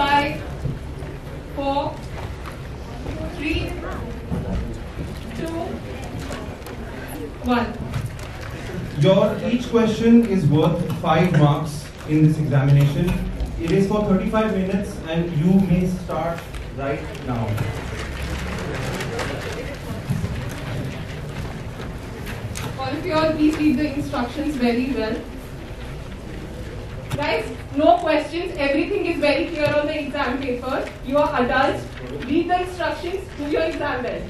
five, four, three, two, one. Your each question is worth 5 marks in this examination. It is for 35 minutes and you may start right now. All of you all please read the instructions very well. Guys, no questions. Everything is very clear on the exam paper. You are adults. Read the instructions. Do your exam well.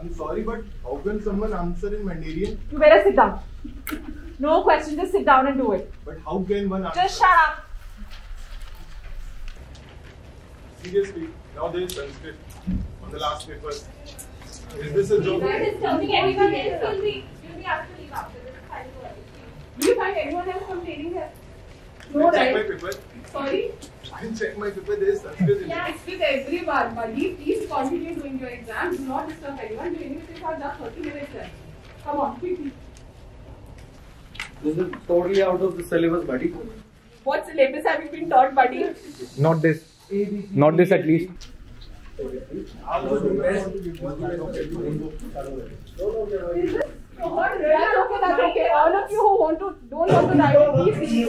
I'm sorry, but how can someone answer in Mandarin? You better sit down. No question, just sit down and do it. But how can one answer? Just shut up. Seriously, now there is Sanskrit on the last paper. Is this a joke? That is something everyone else will be. You'll be asked to leave after this. Thank you. Do you find anyone else complaining here? Can No, I check my right? paper? Sorry? I can check my paper. There is Sanskrit in it. Yes, with everyone, buddy. Please continue doing your exam. Do not disturb anyone. Do anything for just 30 minutes left. Come on, quickly. This is totally out of the syllabus, buddy. What syllabus have you been taught, buddy? Not this. Not this at least. That's okay, that's okay. All of you who want to, don't want to write it, please.